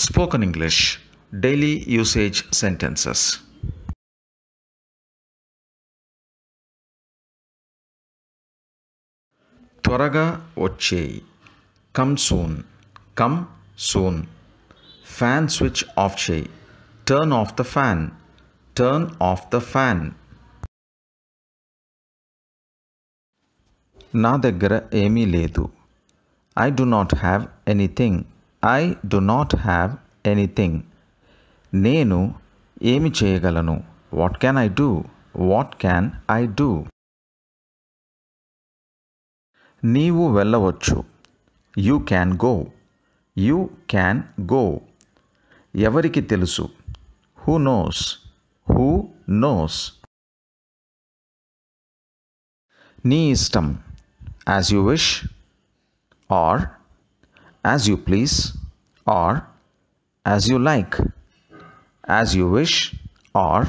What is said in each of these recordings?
Spoken English Daily Usage Sentences. త్వరగా వచ్చేయి come soon come soon fan switch off చేయి turn off the fan turn off the fan నా దగ్గర ఏమీ లేదు I do not have anything I do not have anything నేను ఏమి చేయగలను? What can I do what can I do నీవు వెళ్ళవచ్చు. You can go you can go ఎవరికి తెలుసు? హూ నోస్ హూ నోస్ నీ ఇష్టం. As you wish or as you please or as you like as you wish or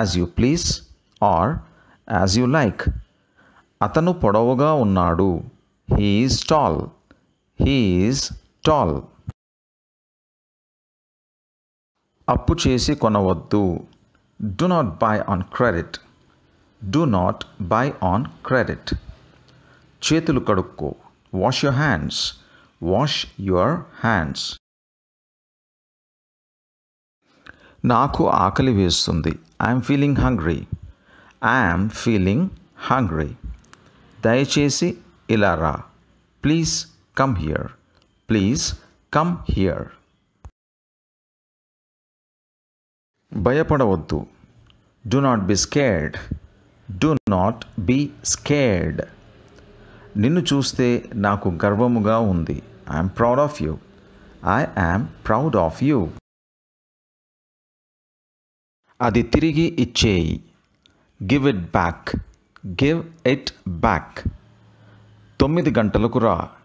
as you please or as you like అతను పొడవుగా ఉన్నాడు. He's tall he's tall అప్పు చేసి కొనవద్దు. Do not buy on credit do not buy on credit చేతులు కడుక్కో. Wash your hands wash your hands నాకు ఆకలి వేస్తుంది. I'm feeling hungry I'm feeling hungry దయచేసి ఇలా రా. Please come here please come here భయపడవద్దు. Do not be scared do not be scared నిన్ను చూస్తే నాకు గర్వముగా ఉంది. I'm proud of you I am proud of you అది తిరిగి ఇచ్చేయి. Give it back give it back తొమ్మిది గంటలకు రా.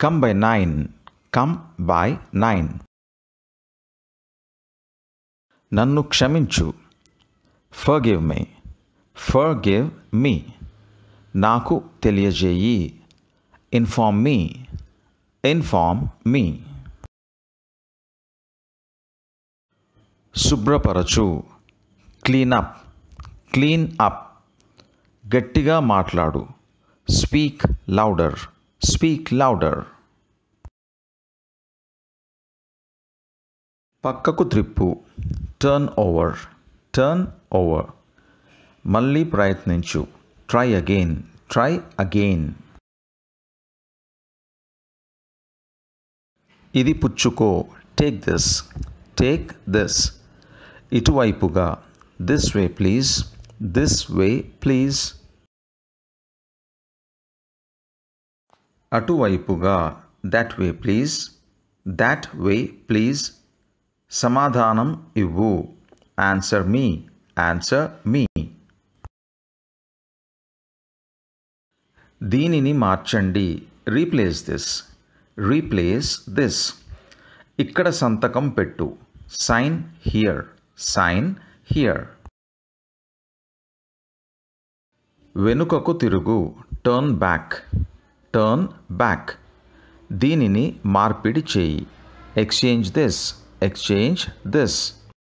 Come by nine come by nine నన్ను క్షమించు. Forgive me forgive me నాకు తెలియజేయి. ఇన్ఫార్మ్ మీ ఇన్ఫార్మ్ మీ శుభ్రపరచు. క్లీన్ అప్ క్లీన్ అప్ గట్టిగా మాట్లాడు. స్పీక్ లౌడర్ స్పీక్ లౌడర్ పక్కకు త్రిప్పు. టర్న్ ఓవర్ టర్న్ ఓవర్ మళ్ళీ ప్రయత్నించు. ట్రై అగైన్ ట్రై అగైన్ ఇది పుచ్చుకో. Take this take this ఇటువైపుగా this way please this way please అటువైపుగా that way please that way please సమాధానం ఇవ్వు. ఆన్సర్ మీ ఆన్సర్ మీ దీనిని మార్చండి. రీప్లేస్ దిస్ రీప్లేస్ దిస్ ఇక్కడ సంతకం పెట్టు. సైన్ హియర్ సైన్ హియర్ వెనుకకు తిరుగు. టర్న్ బ్యాక్ టర్న్ బ్యాక్ దీనిని మార్పిడి చేయి. Exchange this exchange this